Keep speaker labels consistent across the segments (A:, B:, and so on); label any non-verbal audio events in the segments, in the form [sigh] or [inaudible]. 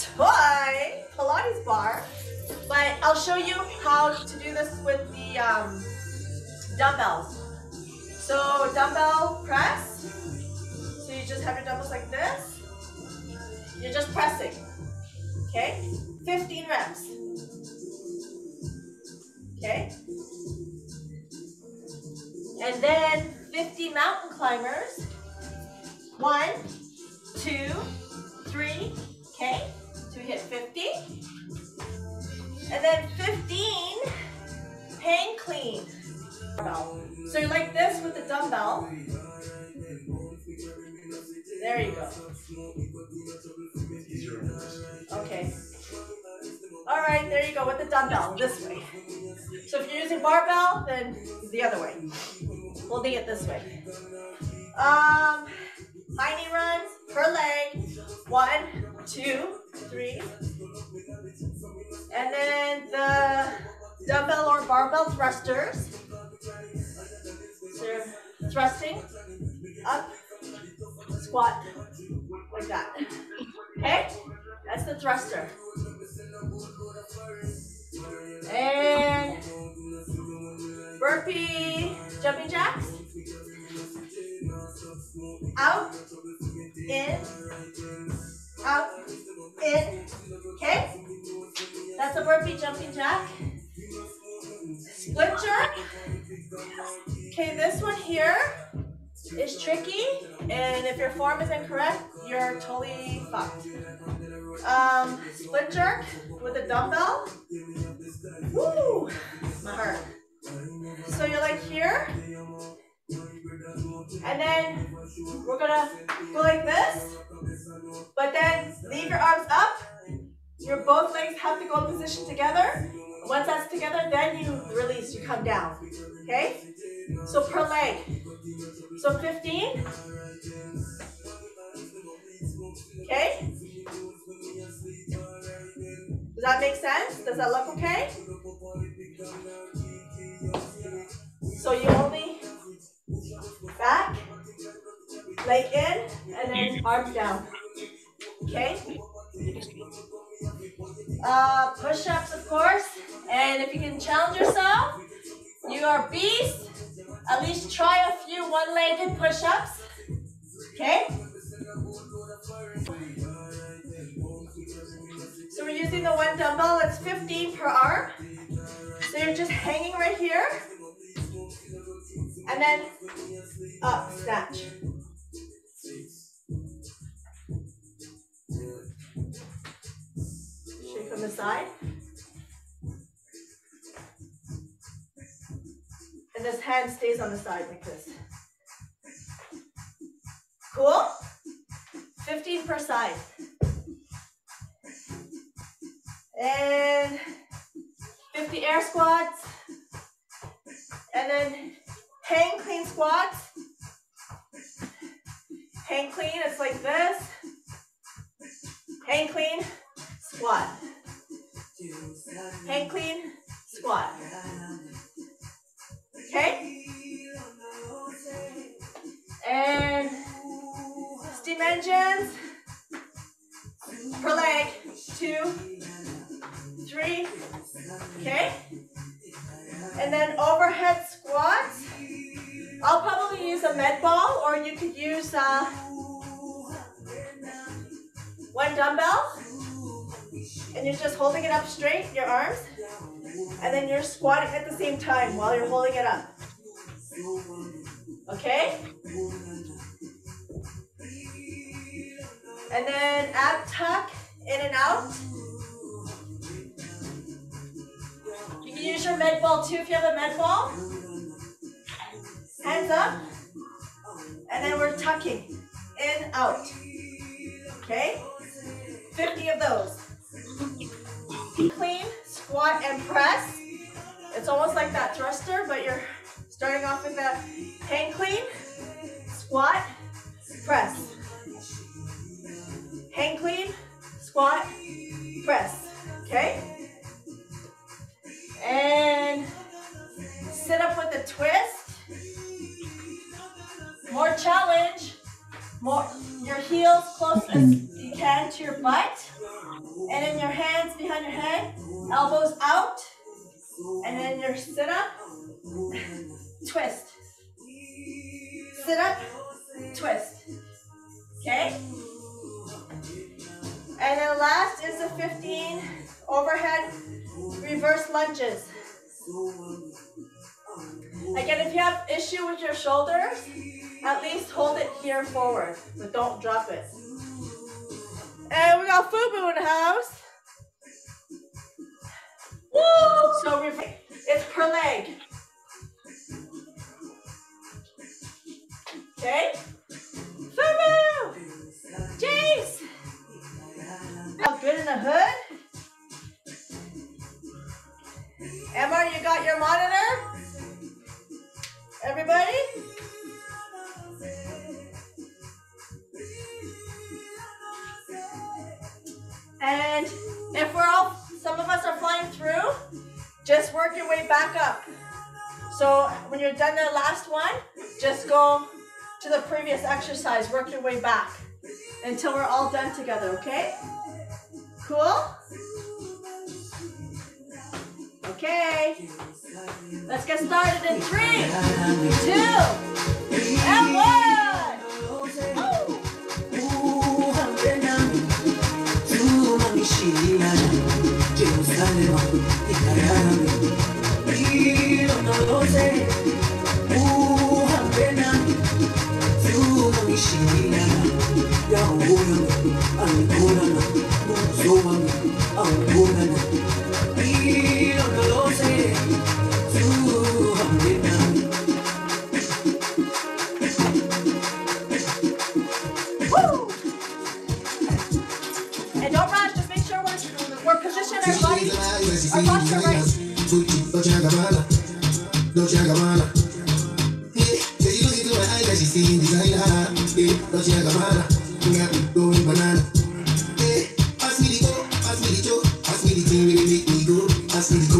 A: toy Pilates bar, but I'll show you how to do this with the um, dumbbells. So dumbbell press. So you just have your dumbbells like this. You're just pressing. Okay? 15 reps. Okay? And then 50 mountain climbers. One, two, three. Okay? We hit 50. And then 15 hang clean. So you're like this with the dumbbell. There you go. Okay. All right, there you go with the dumbbell, this way. So if you're using barbell, then the other way. Holding it this way. Um, knee runs per leg. One, two, three. And then the dumbbell or barbell thrusters. So you're thrusting up, squat, like that. Okay? That's the thruster. And burpee jumping jacks. Out, in, out, in. Okay? That's a burpee jumping jack. Split jerk. Okay, this one here is tricky, and if your form is incorrect, you're totally fucked. Um, split jerk with a dumbbell. Woo! My heart. So you're like here, and then we're gonna go like this, but then leave your arms up. Your both legs have to go in position together. Once that's together, then you release, you come down. Okay? So per leg. So 15. Okay? Does that make sense? Does that look okay? So you only back, leg in, and then arms down. Okay? Uh, push-ups, of course. And if you can challenge yourself, you are beast. At least try a few one-legged push-ups. Okay? So we're using the one dumbbell. It's 15 per arm. So you're just hanging right here. And then up, snatch. Shake on the side. And this hand stays on the side like this. Cool? 15 per side. And 50 air squats. And then hang clean squats. Hang clean, it's like this. Hang clean, squat. Hang clean, squat. Holding it up straight, your arms. And then you're squatting at the same time while you're holding it up. Okay? And then ab tuck, in and out. You can use your med ball too if you have a med ball. Hands up. And then we're tucking in, out. Okay? 50 of those. Clean, squat, and press. It's almost like that thruster, but you're starting off with the hang clean, squat, press. Hang clean, squat, press. Okay? And sit up with a twist. More challenge. More your heels close as mm. you can to your butt. And then your hands behind your head, elbows out, and then your sit up, [laughs] twist. Sit up, twist. Okay? And then last is the 15 overhead reverse lunges. Again, if you have issue with your shoulders, at least hold it here forward, but don't drop it. And we got Fubu in the house. Woo! So it's per leg. Okay? Fubu! Jace! Good in the hood? Emma, you got your monitor? Everybody? And if we're all, some of us are flying through, just work your way back up. So when you're done the last one, just go to the previous exercise, work your way back until we're all done together, okay? Cool? Okay. Let's get started in three, two, and one. Jerusalem y Carabe y no lo
B: sé Uhamena Zuma Mishina Yahuyo Ancora Zuma say you into my eyes, like she seeing designer. Gabbana, got me going banana. Me go, me me me go,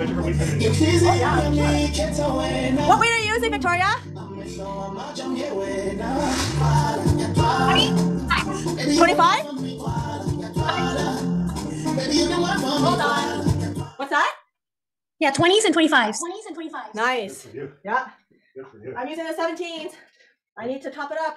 C: bet you her weekend is yours.
A: What weight oh, are you using, Victoria? 25? Hold on. What's that?
D: Yeah, 20s and 25s.
E: 20s and 25s.
A: Nice.
C: Good for you.
A: Yeah.
C: Good for you.
A: I'm using the seventeens. I need to top it up.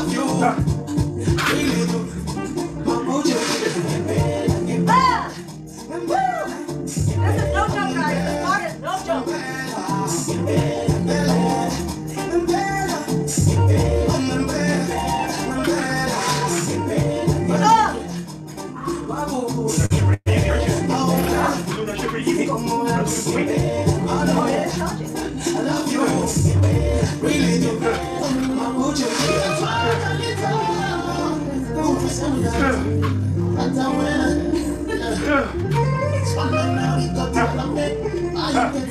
F: Love you. Really do. But would you?
G: Ah! This is no joke, guys. This part is no joke.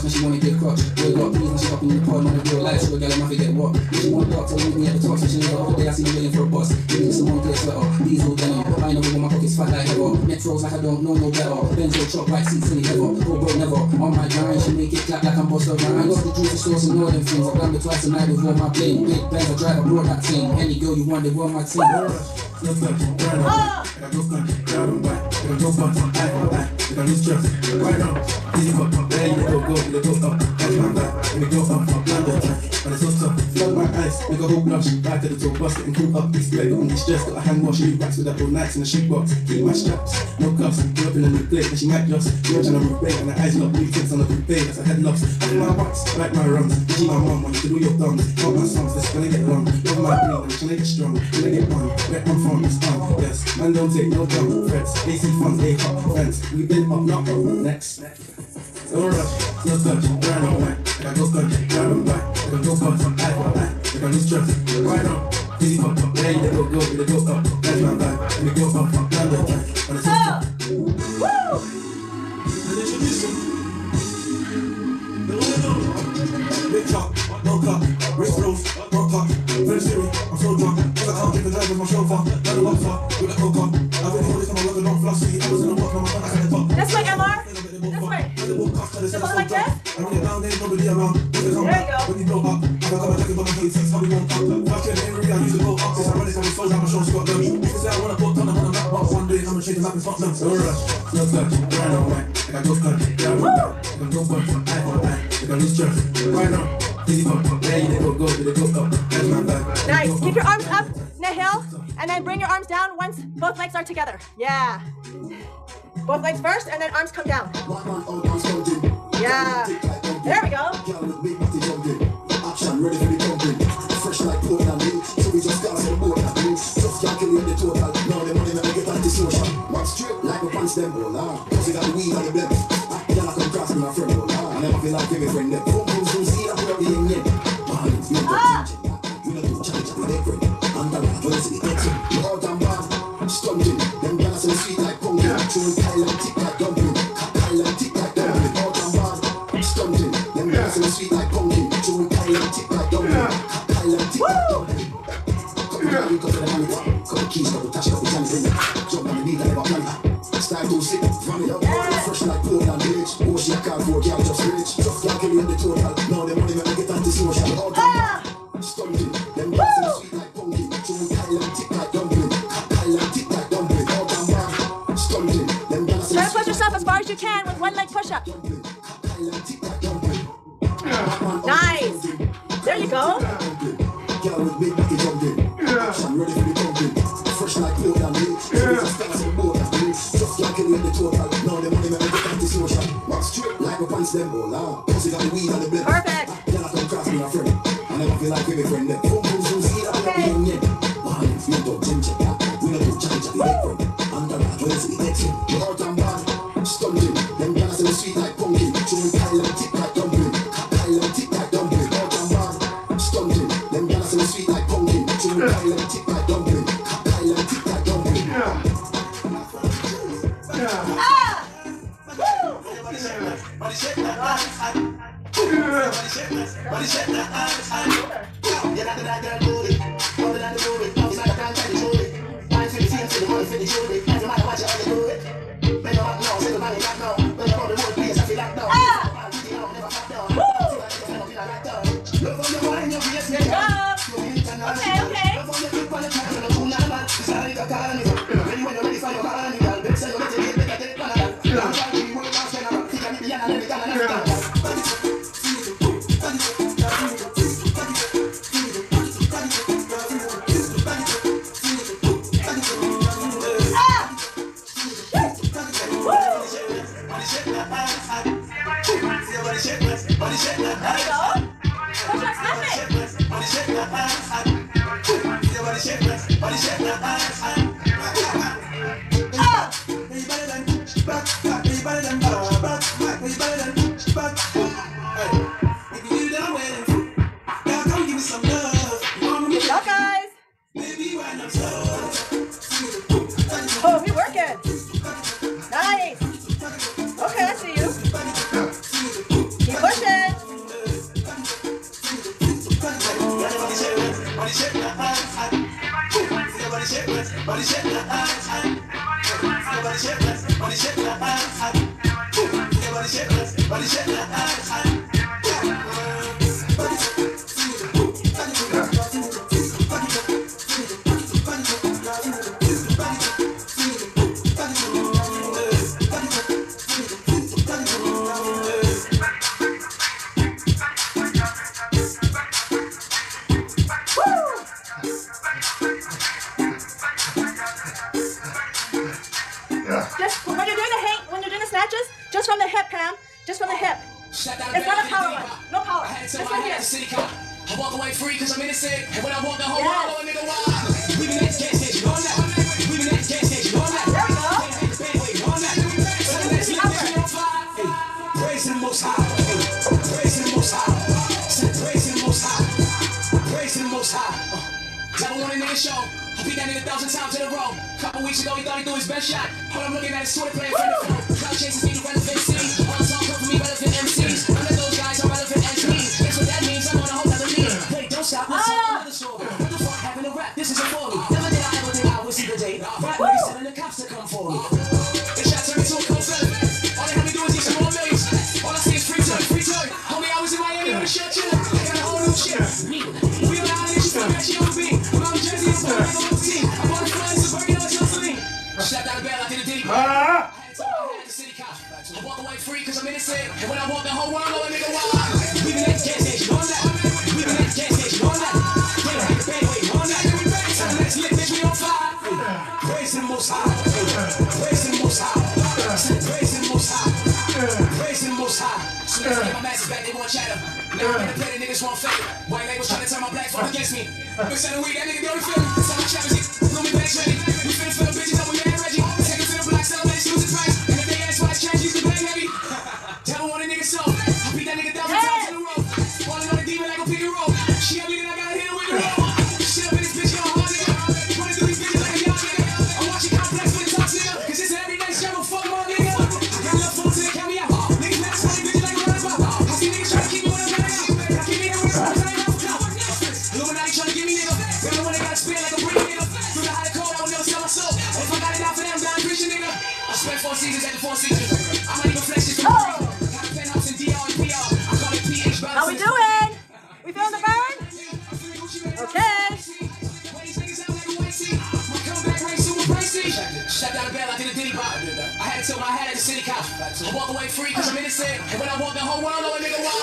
E: See and she wanna get crutch. Wake up, please, when she up in the pod, man, in real life, she a gal, I'm get what. She want dark, so meet me at the top, so she the other day I see me waiting for a bus. Give me some one clear sweater, diesel denim. I know when my pockets fat like ever. Metros like I don't know no better. Benzo chop like seats the ever. Go bro, never. On my grind, she make it clap like I'm Busta Rhymes. Got the juice, the sauce, and all them things. I blammed it twice a night before my plane. Big Benz, I drive, I blow that team. Any girl you want, they want my team.
F: Back to the up. This got a hand wash, racks with all nights in the shoebox. Keep my straps, no cuffs, up in a new plate, and she might just merge on a break, and the eyes lock, blue tints on the bay, that's a head loss. My wax, like my rums, G my mum, want you do your thumbs, count my songs, this gonna get long. Love my brain, I'm trying to get strong, gonna get one, where from, it's on, yes, man don't take no jump, threats, AC funds, they hot friends, we been up, not up, next. No rush, touch, grind on cut, grind on cut, stress, right on. You go, you go. That's my go up, up, down the track. On the
G: Oh!
F: system.
G: Woo!
F: Big chop, no cup, wrist rolls, no cup. Very serious, I'm so drunk. Cause I can't get the drive with my chauffeur. Got a lobster, with a coca. I've been holding some working on flossy. I was in the work, now I'm back at the top.
G: This way, MR. This way.
F: This
G: one like this?
F: I run it down, there's nobody around. There
G: you go.
F: When you blow up, I got a jacket, but my six, how we won't up. Fuck it, every I used to go up. Since I run it, so we sold out my show, Scott them. You can say I wanna put on the on the map, but one day I'm gonna change the map and fuck them. Rush, no touch, grind on white. I got no cut, down
G: then bring your arms down once both legs are together. Yeah. Both legs first, and then arms come down. Yeah. There we go.
F: Chewing see
E: shit, but he shit, Seven week, that nigga dirty feeling. That's how we trapping. Gonna be back ready. We finna fill bitches up we that. I walk away free cause I'm innocent. And when I walk the whole world,
B: know a
G: nigga walk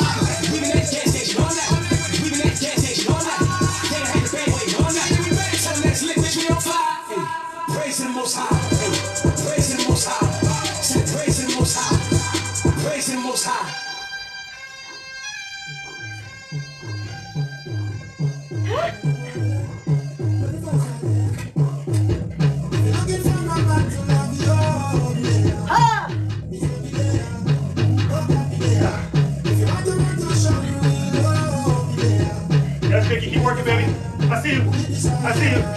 G: I see you.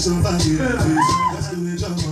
G: to somebody that is. That's the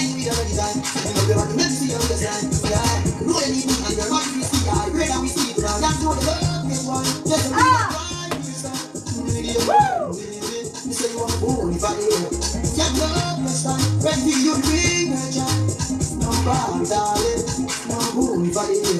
G: make Woo! You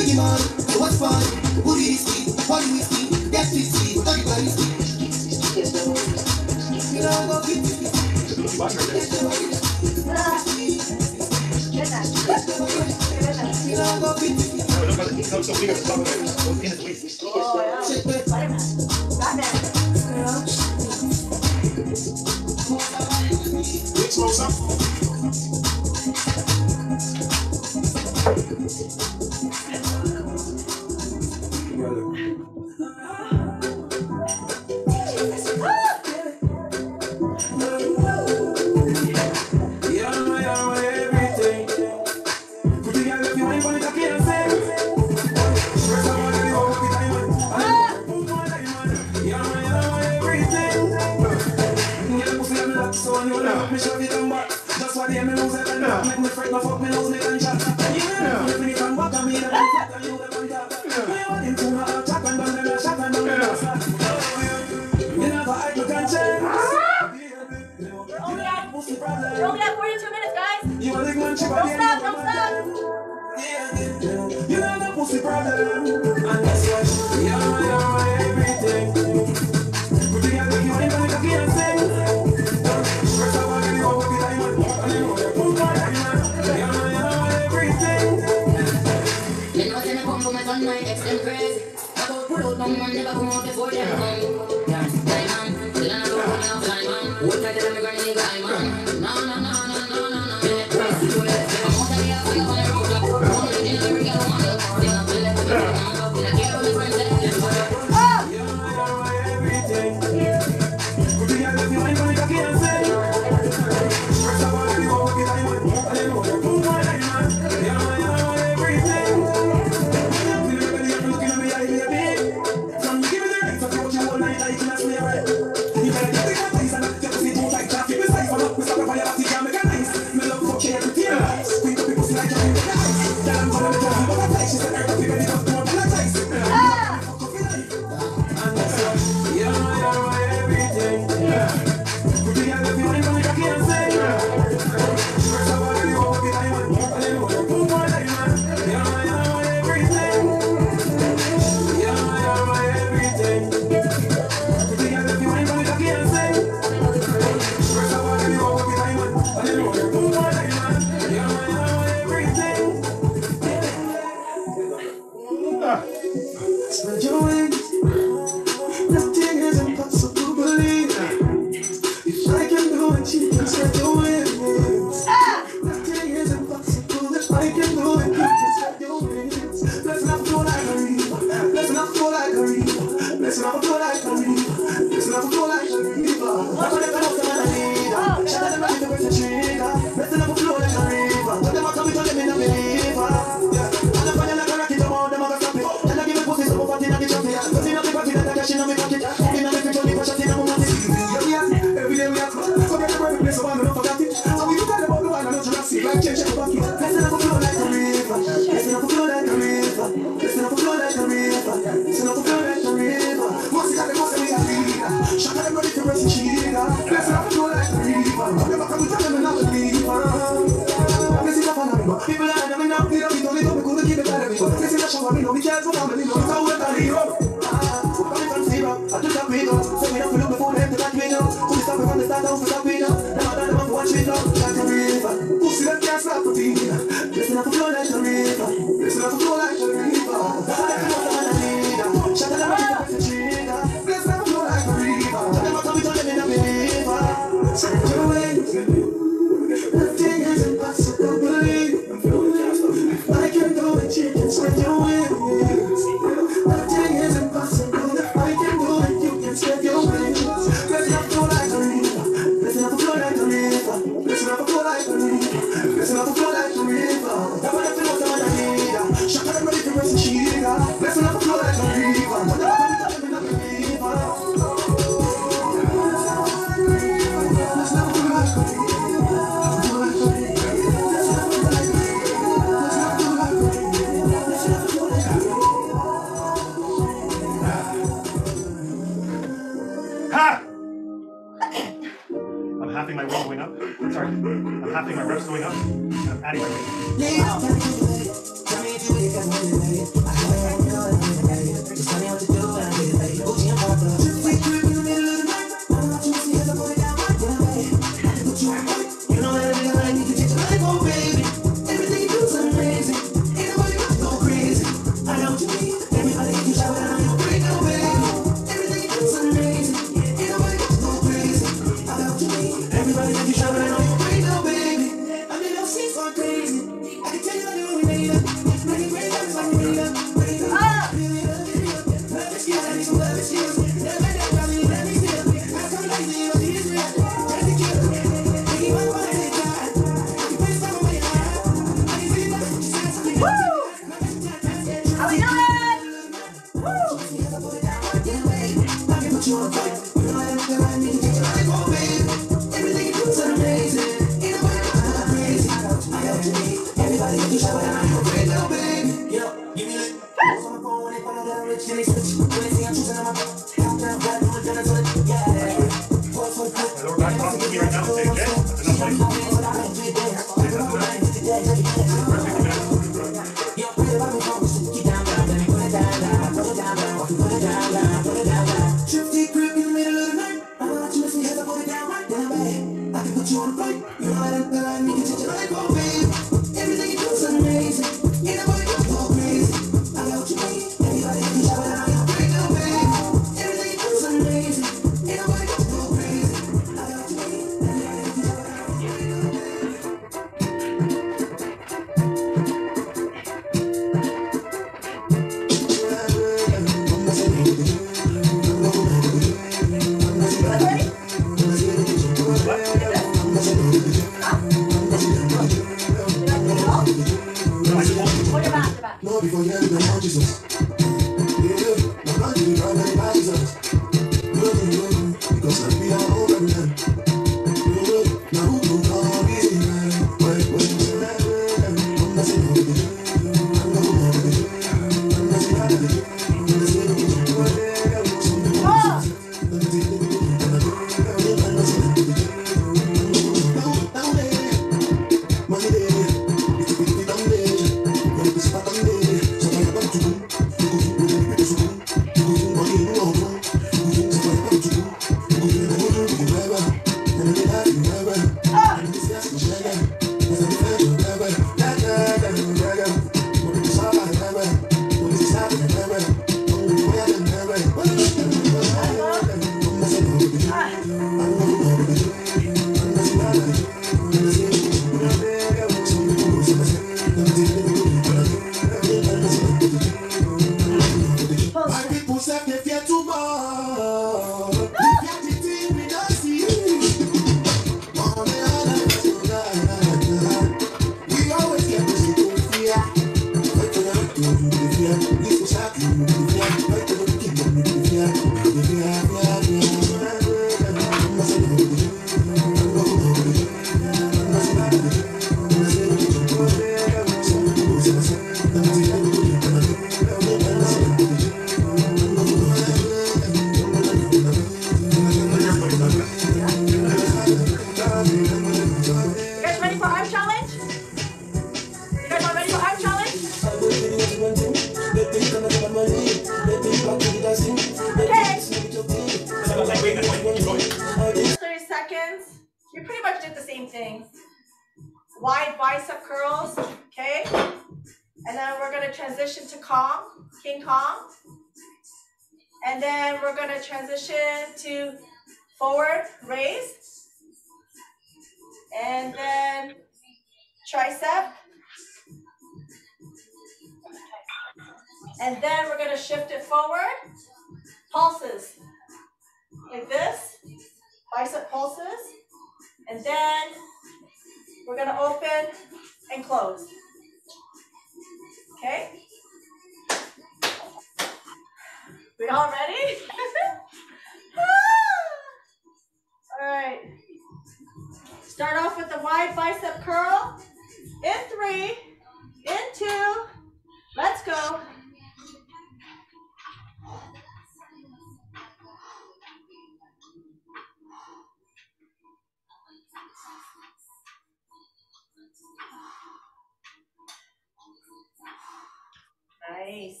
A: Nice.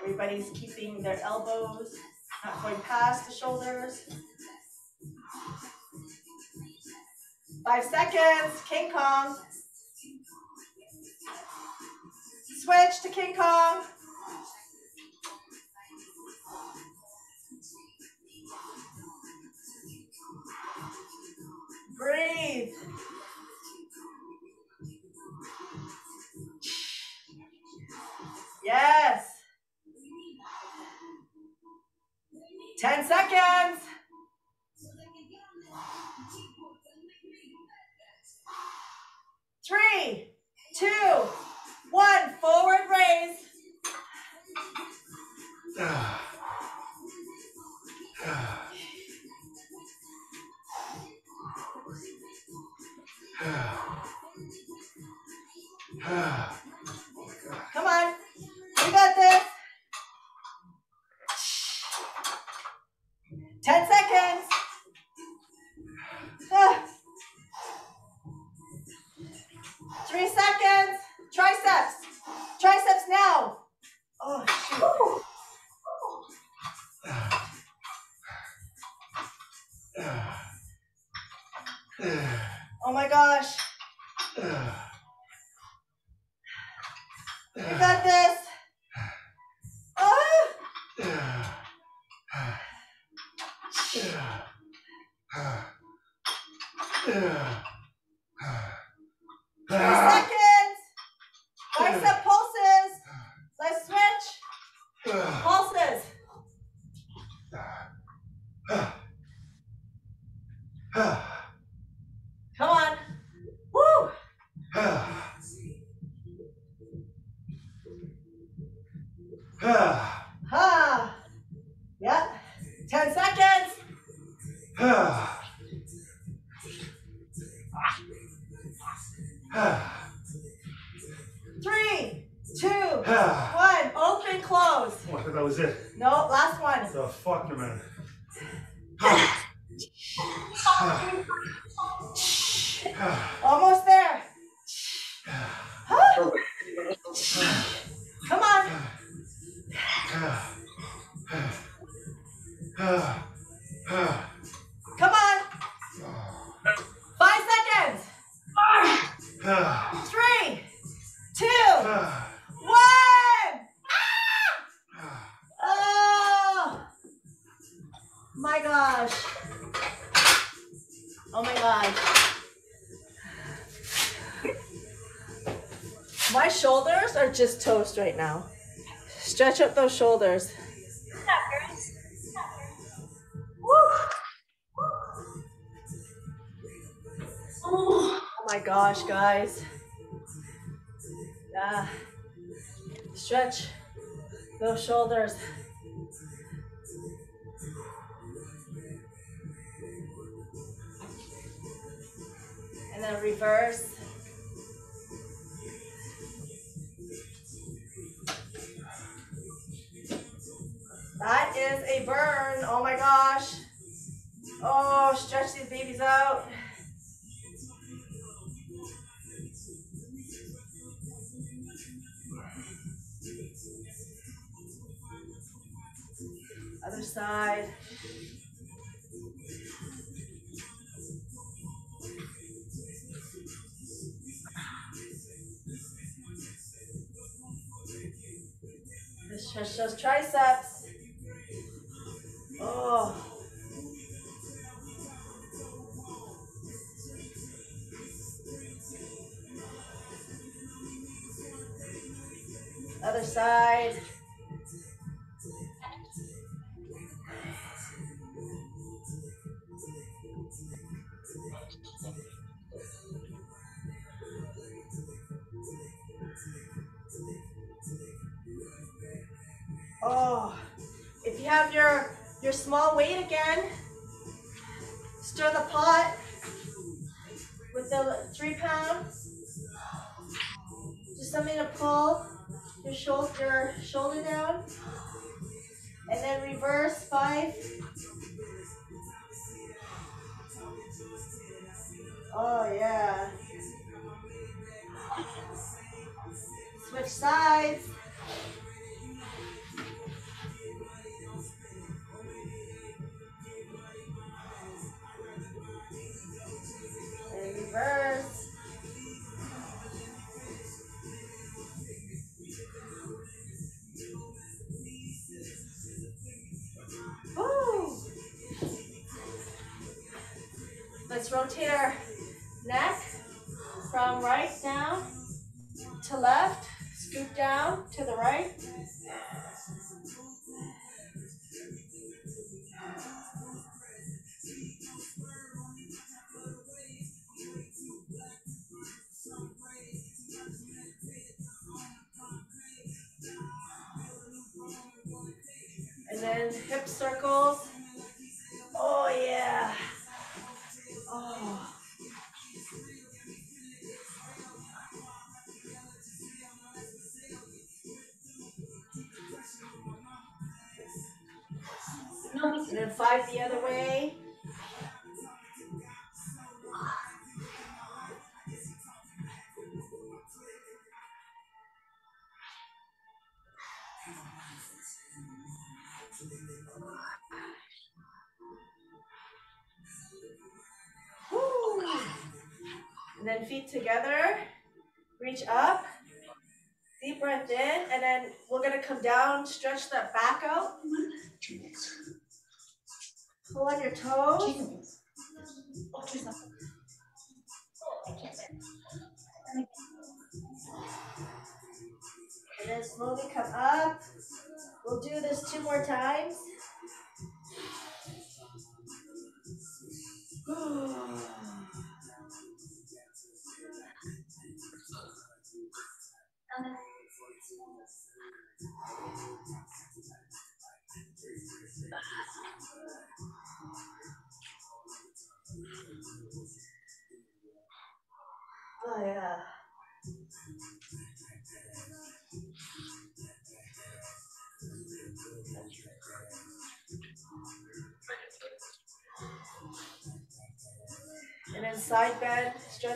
A: Everybody's keeping their elbows, not going past the shoulders. Five seconds, King Kong. Switch to King Kong. straight now. Stretch up those shoulders. Oh my gosh, guys. Yeah. Stretch those shoulders. side. Let's stretch those triceps. Let's rotate our neck from right down to left, scoop down to the right. And then hip circles. Then feet together. Reach up. Deep breath in, and then we're gonna come down, stretch that back out. Pull on your toes.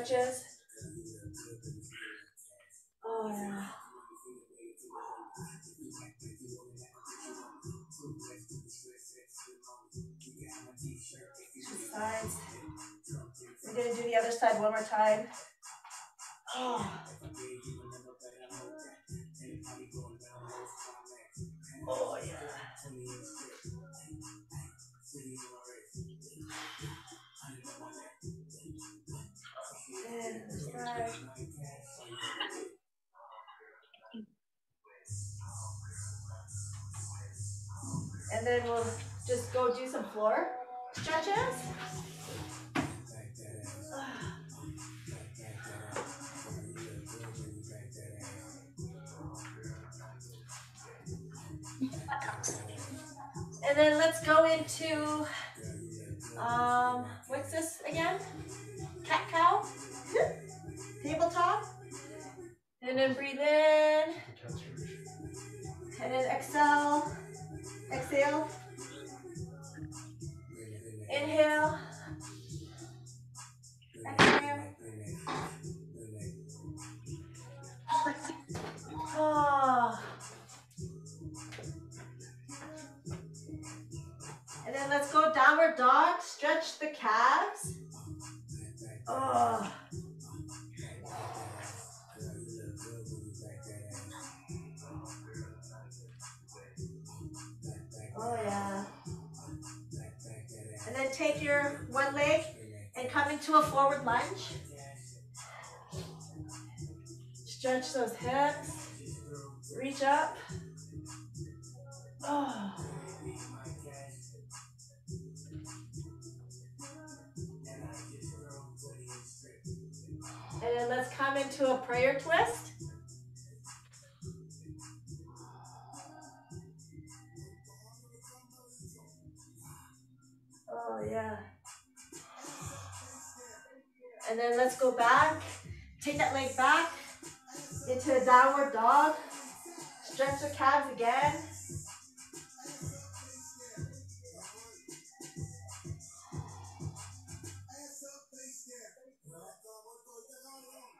A: Stretches. Oh yeah. Two sides. We're gonna do the other side one more time. Oh [laughs] And then we'll just go do some floor stretches. [sighs] And then let's go into um what's this again? Cat cow? Tabletop. And then breathe in. And then exhale. Exhale. Inhale. Exhale. Ah. And then let's go downward dog. Stretch the calves. Oh. Oh yeah. And then take your one leg and come into a forward lunge. Stretch those hips. Reach up. Oh. And then let's come into a prayer twist. Leg back into a downward dog. Stretch the calves again.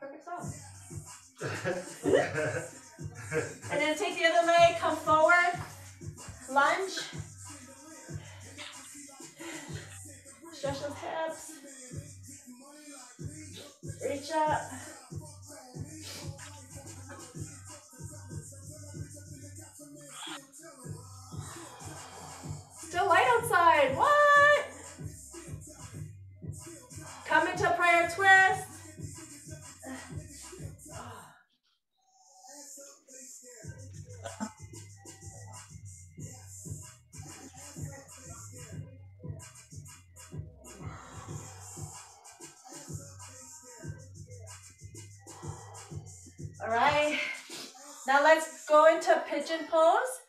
A: Perfect song. [laughs] And then take the other leg, come forward, lunge. Stretch those hips. Reach up. Pigeon pose.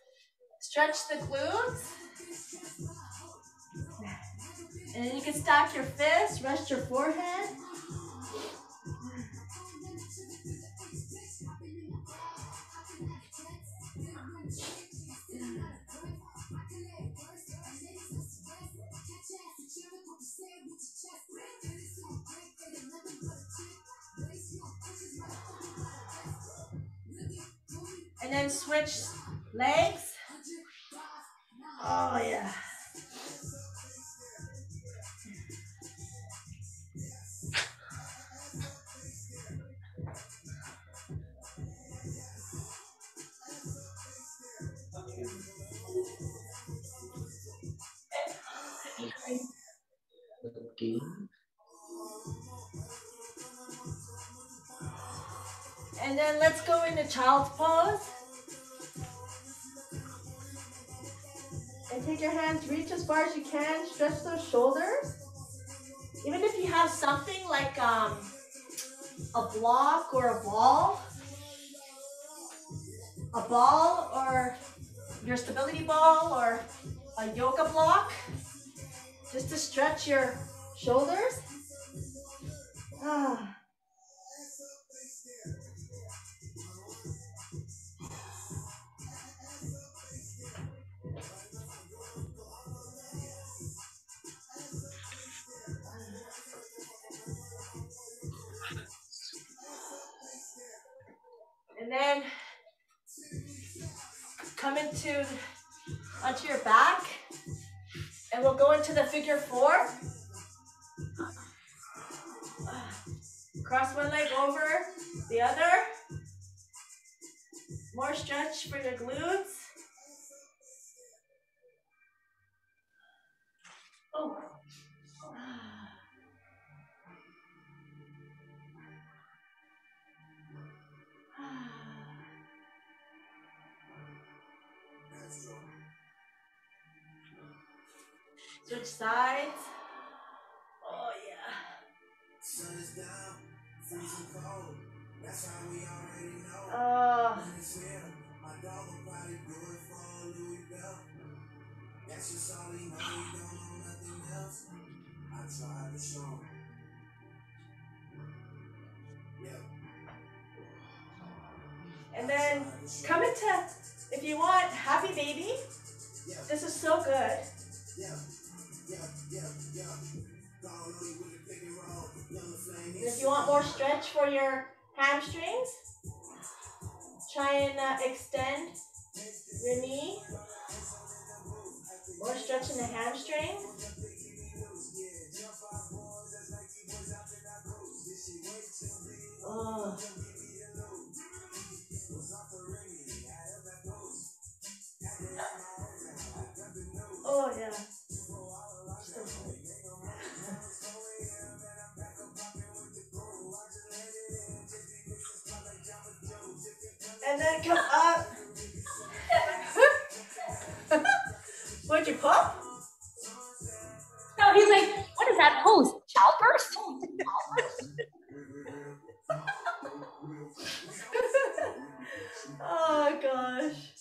A: Stretch the glutes. And then you can stack your fists, rest your. And then switch legs. Oh yeah. Block or a ball, a ball or your stability ball or a yoga block, just to stretch your shoulders. Ah. Switch sides. Oh yeah.
B: Sun is down, freezing cold. That's how we already know.
A: Oh,
B: When it's here, my dog will probably do it for Louis Bell. That's just all he know. He don't know nothing else. I tried to show him. Yep.
A: and then come into, if you want, happy baby. This is so good.
B: Yeah,
A: if you want more stretch for your hamstrings, try and uh, extend your knee. More stretch in the hamstring. Oh. Oh yeah. And then come up. [laughs] What'd you pop?
D: No, he's like, what is that pose? Childbirth? [laughs]
A: oh gosh.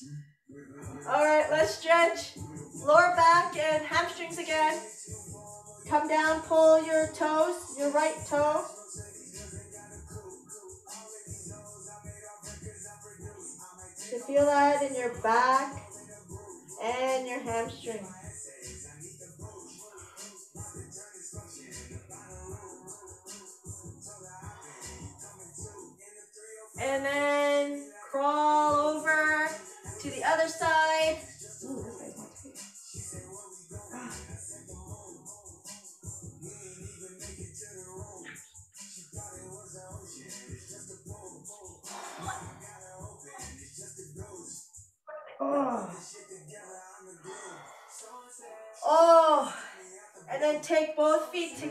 A: All right, let's stretch lower back and hamstrings again. Come down, pull your toes, your right toe. Feel that in your back and your hamstring. And then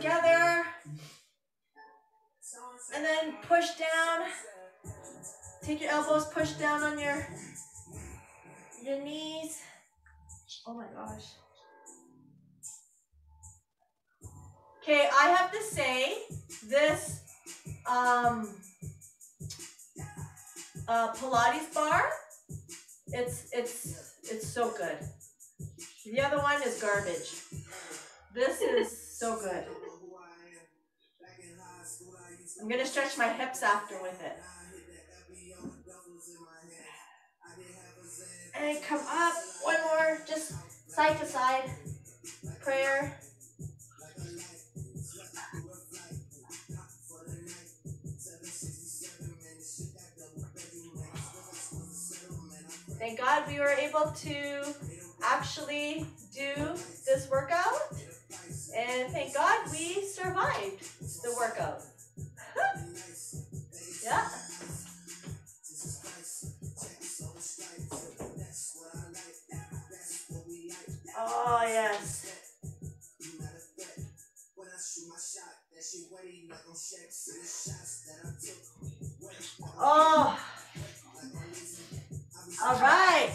A: together. And then push down. Take your elbows, push down on your your knees. Oh my gosh. Okay, I have to say this um uh, Pilates bar. It's it's it's so good. The other one is garbage. This is so good. I'm gonna stretch my hips after with it. And come up. One more, just side to side. Prayer.
G: Thank God we were able to actually do this workout. And thank God we survived the workout. Yeah. Oh, yes. Oh. All right.